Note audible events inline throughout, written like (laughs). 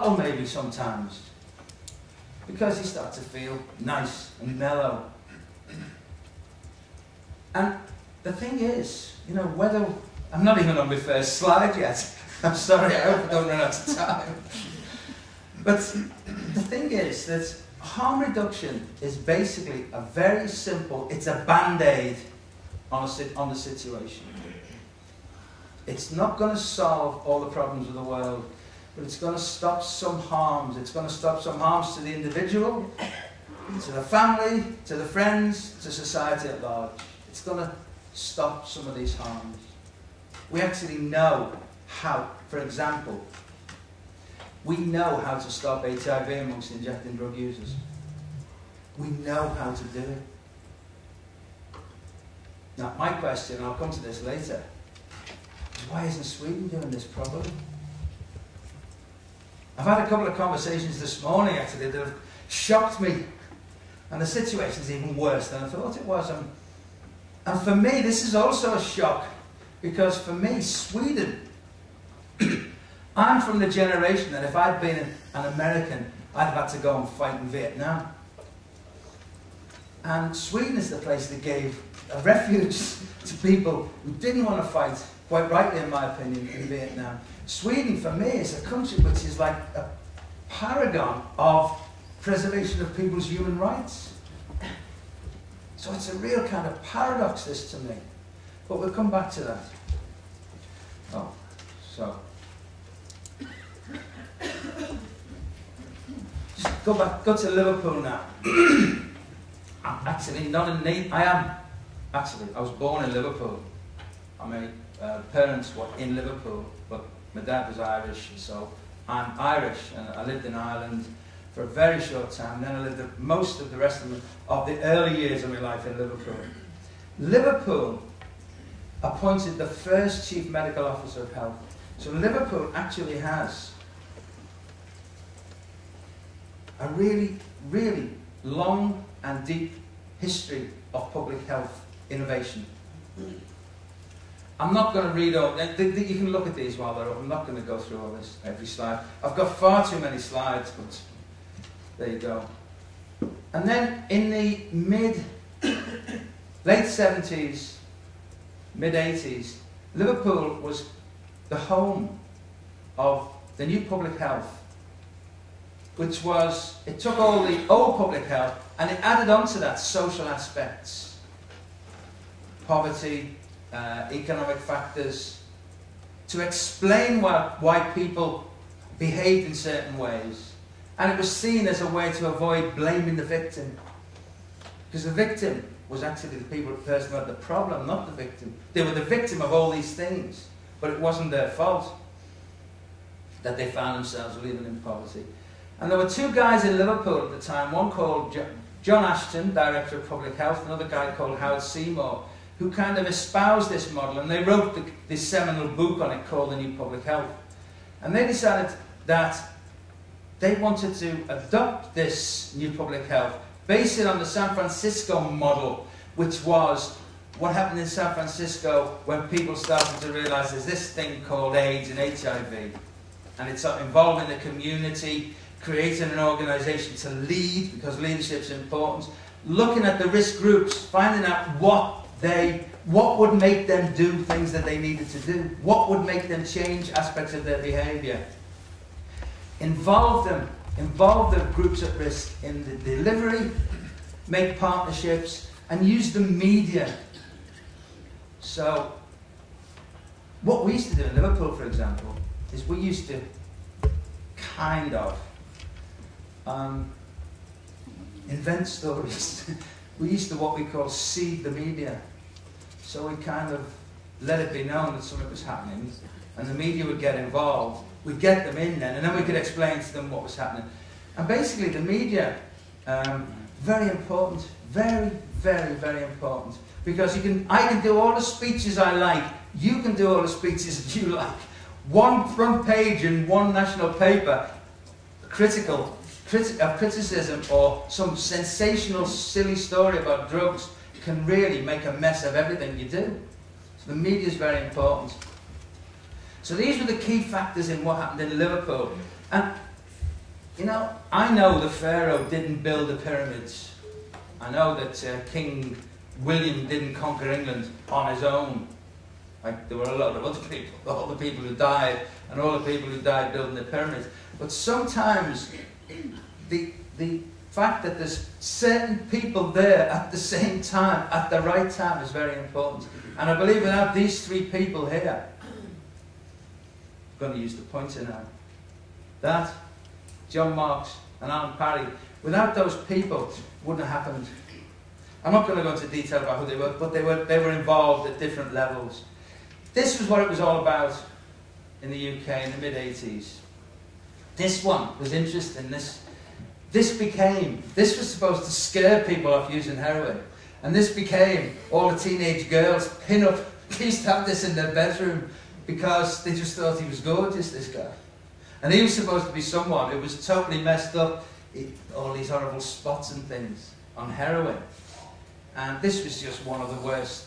Oh, maybe sometimes. Because you start to feel nice and mellow. And the thing is, you know, whether. I'm not even on my first slide yet. (laughs) I'm sorry, I hope I don't run out of time. But the thing is that harm reduction is basically a very simple, it's a band aid on, on the situation. It's not going to solve all the problems of the world, but it's going to stop some harms. It's going to stop some harms to the individual, to the family, to the friends, to society at large. It's going to stop some of these harms. We actually know how, for example, we know how to stop HIV amongst injecting drug users. We know how to do it. Now, my question, I'll come to this later, is why isn't Sweden doing this properly? I've had a couple of conversations this morning actually that have shocked me. And the situation is even worse than I thought it was. And, and for me, this is also a shock because for me, Sweden, (coughs) I'm from the generation that if I'd been an American, I'd have had to go and fight in Vietnam. And Sweden is the place that gave a refuge (laughs) to people who didn't want to fight, quite rightly in my opinion, in Vietnam. Sweden, for me, is a country which is like a paragon of preservation of people's human rights. So it's a real kind of paradox, this to me. But we'll come back to that. Oh, so. Just go back, go to Liverpool now. (coughs) I'm actually, not in need. I am, actually, I was born in Liverpool. My uh, parents were in Liverpool, but my dad was Irish, so I'm Irish, and I lived in Ireland for a very short time. Then I lived the, most of the rest of, the, of the early years of my life in Liverpool. Liverpool appointed the first chief medical officer of health. So Liverpool actually has a really, really long and deep history of public health innovation. I'm not going to read all, you can look at these while they're up. I'm not going to go through all this, every slide. I've got far too many slides, but there you go. And then in the mid, late 70s, mid 80s, Liverpool was the home of the new public health, which was, it took all the old public health and it added on to that social aspects. Poverty, uh, economic factors, to explain why, why people behaved in certain ways. And it was seen as a way to avoid blaming the victim. Because the victim was actually the people, the person who had the problem, not the victim. They were the victim of all these things, but it wasn't their fault that they found themselves living in poverty. And there were two guys in Liverpool at the time, one called John Ashton, Director of Public Health, another guy called Howard Seymour, who kind of espoused this model, and they wrote the, this seminal book on it called The New Public Health. And they decided that they wanted to adopt this new public health, base it on the San Francisco model, which was what happened in San Francisco when people started to realize there's this thing called AIDS and HIV. And it's involving the community, creating an organization to lead, because leadership's important, looking at the risk groups, finding out what they, what would make them do things that they needed to do? What would make them change aspects of their behavior? Involve them, involve the groups at risk in the delivery, make partnerships, and use the media. So, what we used to do in Liverpool, for example, is we used to kind of um, invent stories. (laughs) we used to what we call seed the media. So we kind of let it be known that something was happening, and the media would get involved. We'd get them in then, and then we could explain to them what was happening. And basically, the media, um, very important, very, very, very important. Because you can, I can do all the speeches I like, you can do all the speeches that you like. One front page in one national paper, critical, criti of criticism or some sensational, silly story about drugs can really make a mess of everything you do. So the media is very important. So these were the key factors in what happened in Liverpool. And you know, I know the Pharaoh didn't build the pyramids. I know that uh, King William didn't conquer England on his own. Like there were a lot of other people, (laughs) all the people who died, and all the people who died building the pyramids. But sometimes the, the fact that there's certain people there at the same time, at the right time, is very important. And I believe without these three people here, I'm going to use the pointer now. That, John Marks, and Alan Parry, without those people, wouldn't have happened. I'm not going to go into detail about who they were, but they were, they were involved at different levels. This was what it was all about in the UK in the mid 80s. This one was interesting. This, this became, this was supposed to scare people off using heroin. And this became all the teenage girls pin up, (laughs) to have this in their bedroom because they just thought he was gorgeous, this guy. And he was supposed to be someone who was totally messed up, all these horrible spots and things on heroin. And this was just one of the worst.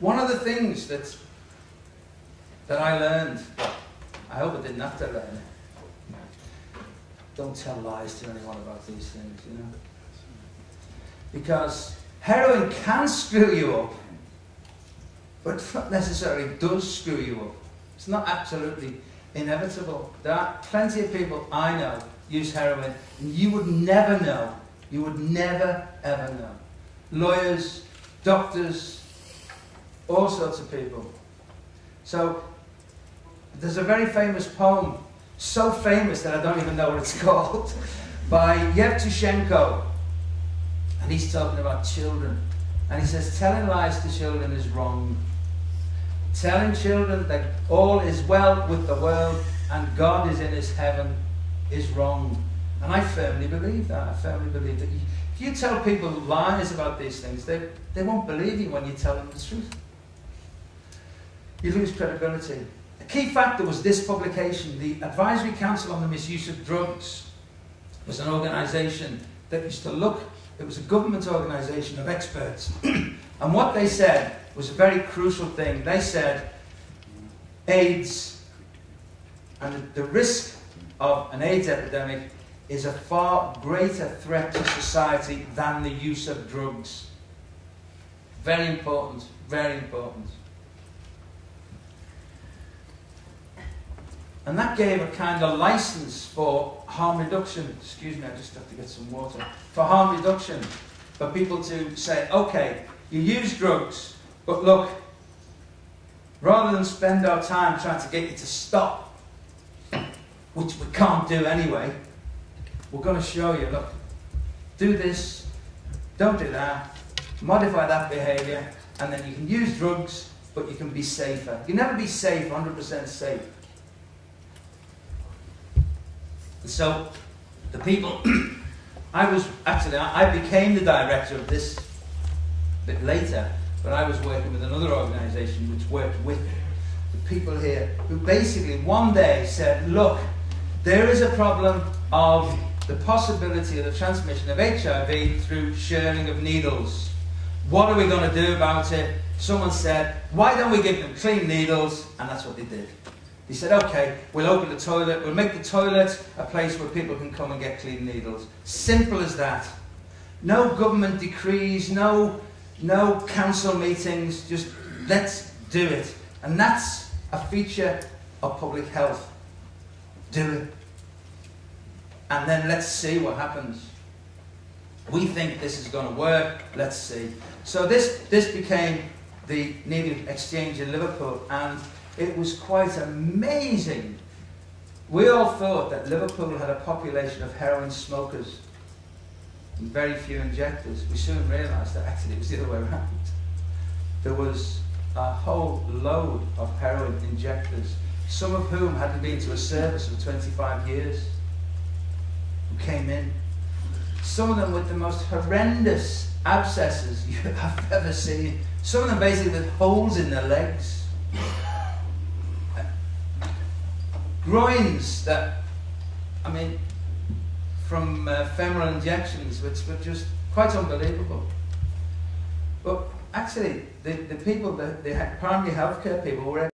one of the things that, that I learned, I hope I didn't have to learn Don't tell lies to anyone about these things, you know. Because heroin can screw you up, but not necessarily does screw you up. It's not absolutely inevitable. There are plenty of people I know use heroin, and you would never know. You would never, ever know lawyers, doctors, all sorts of people. So there's a very famous poem, so famous that I don't even know what it's (laughs) called, by Yevtushenko. And he's talking about children. And he says, telling lies to children is wrong. Telling children that all is well with the world and God is in his heaven is wrong. And I firmly believe that. I firmly believe that. If you tell people lies about these things, they, they won't believe you when you tell them the truth. You lose credibility. Key factor was this publication. The Advisory Council on the Misuse of Drugs was an organisation that used to look, it was a government organisation of experts. (clears throat) and what they said was a very crucial thing. They said AIDS and the risk of an AIDS epidemic is a far greater threat to society than the use of drugs. Very important, very important. And that gave a kind of license for harm reduction. Excuse me, I just have to get some water. For harm reduction. For people to say, okay, you use drugs, but look, rather than spend our time trying to get you to stop, which we can't do anyway, we're going to show you, look, do this, don't do that, modify that behavior, and then you can use drugs, but you can be safer. You never be safe, 100% safe. So, the people, (clears throat) I was, actually, I became the director of this a bit later, but I was working with another organisation which worked with the people here, who basically one day said, look, there is a problem of the possibility of the transmission of HIV through sharing of needles. What are we going to do about it? Someone said, why don't we give them clean needles? And that's what they did. He said, okay, we'll open the toilet, we'll make the toilet a place where people can come and get clean needles. Simple as that. No government decrees, no, no council meetings, just let's do it. And that's a feature of public health. Do it and then let's see what happens. We think this is going to work, let's see. So this, this became the Needle Exchange in Liverpool, and it was quite amazing. We all thought that Liverpool had a population of heroin smokers and very few injectors. We soon realised that actually it was the other way around. There was a whole load of heroin injectors, some of whom hadn't been to a service for 25 years who came in. Some of them with the most horrendous abscesses (laughs) you have ever seen. Some of them basically with holes in their legs. Groins that, I mean, from uh, femoral injections, which were just quite unbelievable. But actually, the, the people, the, the primary healthcare people were